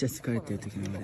ちゃ疲れてる時の俺